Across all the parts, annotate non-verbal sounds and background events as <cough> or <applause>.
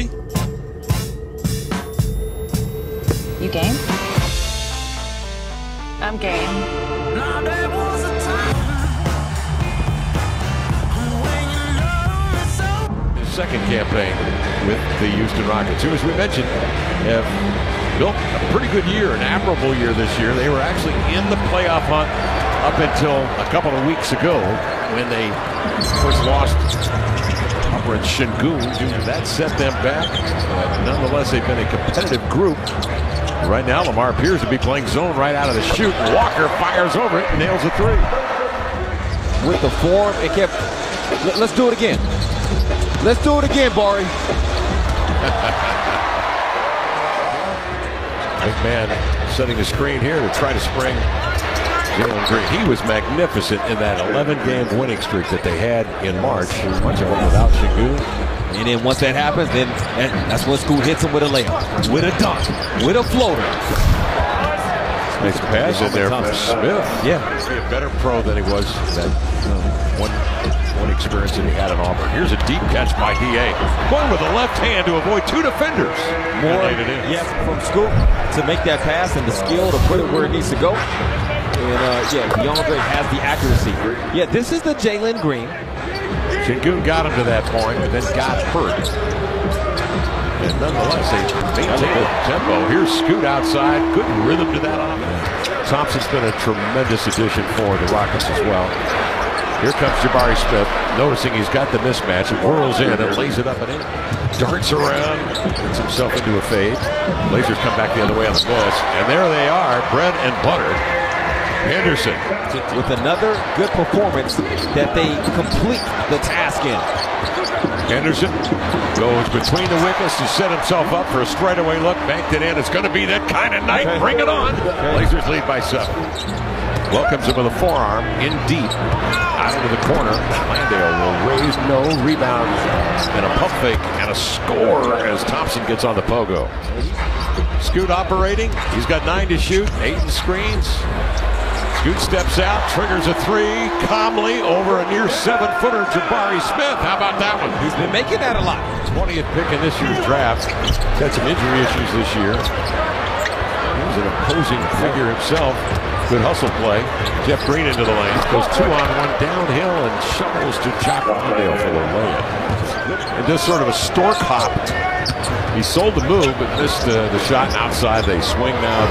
ready? You game? I'm game. His second campaign with the Houston Rockets, who, as we mentioned, have built a pretty good year, an admirable year this year. They were actually in the playoff hunt up until a couple of weeks ago when they first lost at Sengun. That set them back. But nonetheless, they've been a competitive group. Right now, Lamar appears to be playing zone right out of the shoot. Walker fires over it and nails a three. With the form, it kept. let- Let's do it again. Let's do it again, Barry. <laughs> Big man setting the screen here to try to spring Jalen Green. He was magnificent in that 11-game winning streak that they had in March. Much of it without Sengun. And then once that happens, then that, that's when school hits him with a layup, with a dunk, with a floater. Makes a pass in there from Smith. Yeah. He's a better pro than he was that one one experience that he had in Auburn. Here's a deep catch by Da, going with the left hand to avoid two defenders. More, And laid it in. yes, from Scoop to make that pass and the skill to put it where it needs to go. And uh, yeah, DeAndre has the accuracy. Yeah, this is the Jalen Green. Sengun got him to that point, but then got hurt. And nonetheless, they maintain the tempo. Here's Scoot outside. Good rhythm to that offense. Thompson's been a tremendous addition for the Rockets as well. Here comes Jabari Smith, noticing he's got the mismatch, whirls in and lays it up and in. Darts around, gets himself into a fade. Blazers come back the other way on the miss. And there they are, bread and butter. Henderson. with another good performance that they complete the task in. Henderson goes between the wickets to set himself up for a straightaway look. Banked it in. It's going to be that kind of night. Bring it on. Blazers lead by seven. Welcomes him with a forearm in deep. Out into the corner. Landale will raise no rebound. And a pump fake and a score as Thompson gets on the pogo. Scoot operating. He's got nine to shoot. Eight in screens. Scoot steps out, triggers a three, calmly over a near seven-footer, Jabari Smith. How about that one? He's been making that a lot. 20th pick in this year's draft. He's had some injury issues this year. He's an opposing figure himself. Good hustle play. Jeff Green into the lane. Goes two on one downhill and shovels to Jock Landale for the layup. And does sort of a stork hop. He sold the move, but missed uh, the shot and outside. They swing now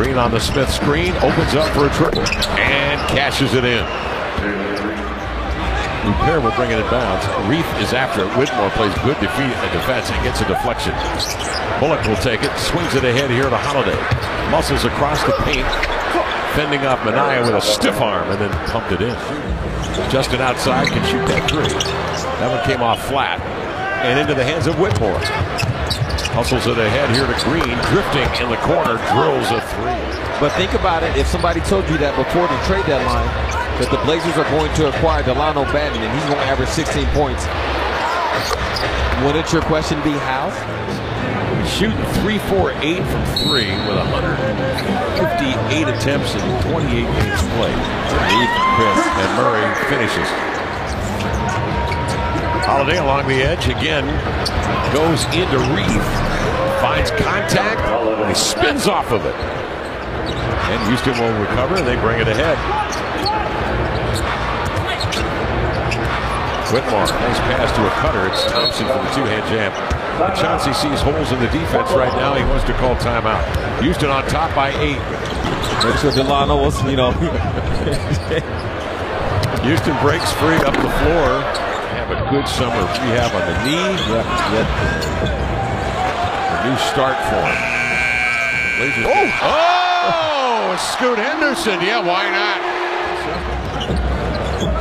Green on the Smith screen, opens up for a triple, and cashes it in. Rupert will bring it in bounds. Reath is after it. Whitmore plays good defeat and defense and gets a deflection. Bullock will take it, swings it ahead here to Holiday. Muscles across the paint, fending off Minaya with a stiff arm and then pumped it in. Justin outside can shoot that three. That one came off flat and into the hands of Whitmore. Hustles it ahead here to Green, drifting in the corner, drills a three. But think about it, if somebody told you that before the trade deadline, that the Blazers are going to acquire Dalano Banton and he's going to average 16 points, wouldn't your question be how? Shooting 3-4-8 from three with 158 attempts in 28 games played. Kris and Murray finishes. Holiday along the edge again goes into Reath, finds contact, and he spins off of it. And Houston will recover, and they bring it ahead. Whitmore, nice pass to a cutter. It's Thompson for the two-hand jam. And Chauncey sees holes in the defense right now. He wants to call timeout. Houston on top by eight. Make sure Dalano was, you know. <laughs> Houston breaks free up the floor. Have a good summer rehab on the knee. Yep, yep. A new start for him. Blazers. Oh! Oh! Scoot Henderson. Yeah, why not?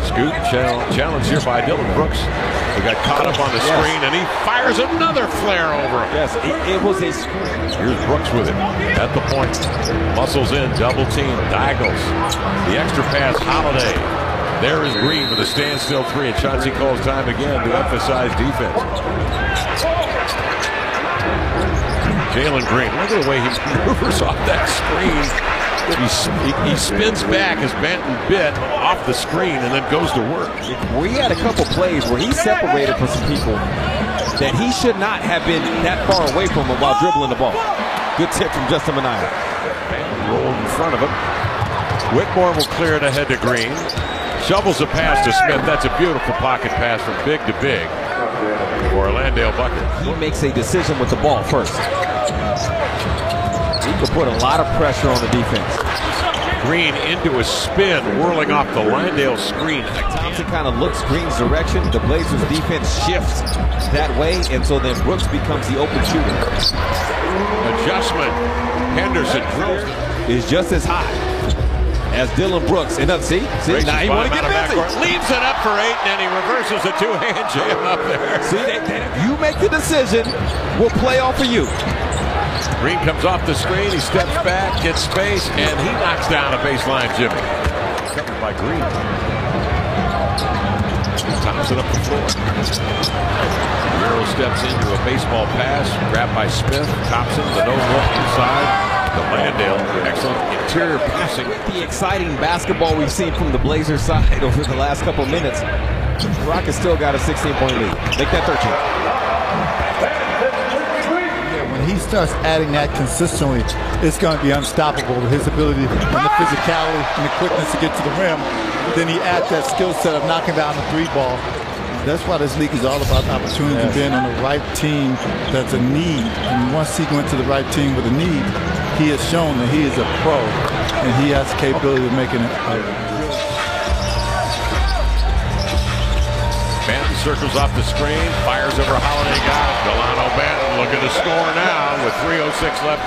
Scoot chal- challenge here by Dillon Brooks. He got caught up on the Yes. screen and he fires another flare over him. Yes, it, it was a screen. Here's Brooks with it at the point. Muscles in, double team, diagonals. The extra pass, Holiday. There is Green with a standstill three, and Chauncey calls time again to emphasize defense. Jalen Green, look at the way he maneuvers off that screen. He, he, spins back as Banton bit off the screen and then goes to work. We had a couple plays where he separated from some people that he should not have been that far away from him while dribbling the ball. Good tip from Justin Minaya. Rolled in front of him. Whitmore will clear it ahead to Green. Shovels a pass to Smith. That's a beautiful pocket pass from big to big for Landale Bucket. He makes a decision with the ball first. He could put a lot of pressure on the defense. Green into a spin, whirling off the Landale screen. Thompson kind of looks Green's direction. The Blazers defense shifts that way, and so then Brooks becomes the open shooter. Adjustment. Henderson drills is just as high as Dillon Brooks. And up, see, see, now he want to get busy. Leaves it up for eight, and then he reverses a two-hand <laughs> jam up there. See, they, they, you make the decision, we'll play off of you. Green comes off the screen, he steps back, gets space, and he knocks down a baseline Jimmy. Covered by Green. Thompson up the floor. Guerrero steps into a baseball pass, grabbed by Smith. Thompson, the no-look inside. The Landale, excellent interior passing. The exciting basketball we've seen from the Blazers side <laughs> over the last couple minutes. Rock has still got a 16-point lead. Make that 13. When he starts adding that consistently, it's going to be unstoppable. His ability and the physicality and the quickness to get to the rim. Then he adds that skill set of knocking down the three ball. That's why this league is all about opportunity yes. and being on the right team that's a need. And once he went to the right team with a need, he has shown that he is a pro and he has the capability of making it. Circles off the screen, fires over Holiday, got it. Dalano Banton looking to score now with 3.06 left.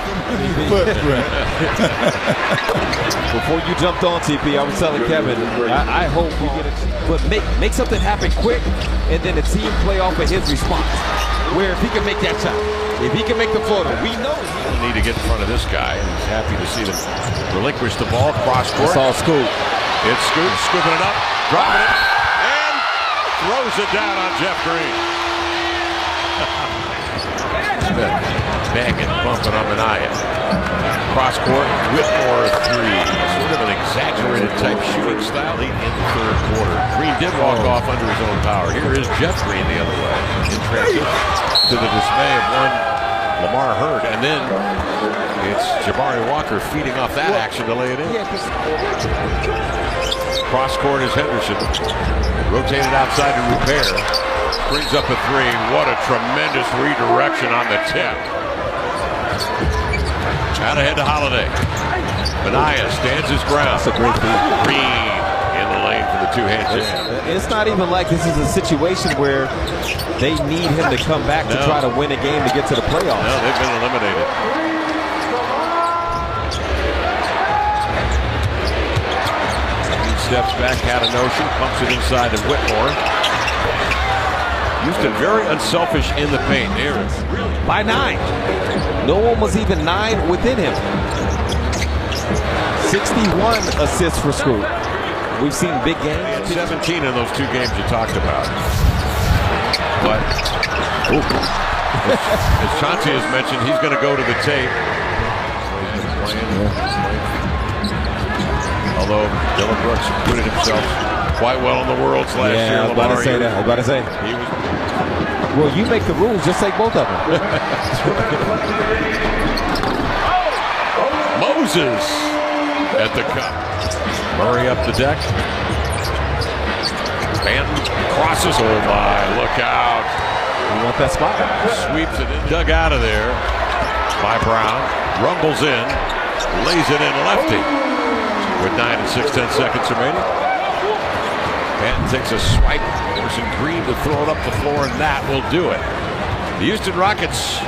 <laughs> Before you jumped on TP, I was telling Kevin, I, I hope we get it, but make make something happen quick, and then the team play off of his response. Where if he can make that shot, if he can make the floater, we know he need to get in front of this guy. And he's happy to see them relinquish the ball cross court. It's all Scoop. It's Scoop scooping it up, dropping it, throws it down on Jeff Green. Smith banging, bumping on Minaya. Cross court, Whitmore three. Sort of an exaggerated type shooting style in the third quarter. Green did walk oh. off under his own power. Here is Jeff Green the other way in transition to the dismay of one Lamar Hurd, and then it's Jabari Walker feeding off that action to lay it in. Cross court is Henderson. Rotated outside to Rupert. Brings up a three. What a tremendous redirection on the tip. Out ahead to Holiday. Minaya stands his ground. That's a great feed. Green in the lane for the two-hand jam. It's not even like this is a situation where they need him to come back no. to try to win a game to get to the playoffs. No, they've been eliminated. Steps back, had a notion, pumps it inside to Whitmore. Houston very unselfish in the paint. There it is. By nine. No one was even nine within him. 61 assists for Scoot. We've seen big games. 17 in those two games you talked about. But ooh, as, as Chauncey has mentioned, he's going to go to the tape. Although Dillon Brooks acquitted himself quite well in the Worlds last yeah, year. I was about to say that. I was about to say. He was, well, you make the rules. Just take both of them. <laughs> Moses at the cup. Murray up the deck. Banton crosses. Oh my, look out. You want that spot? Sweeps it in. Dug out of there by Brown. Rumbles in. Lays it in lefty. With 9 and six, ten seconds remaining. Banton takes a swipe. Forcing Green to throw it up the floor, and that will do it. The Houston Rockets,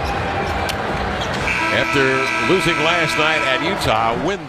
after losing last night at Utah, win.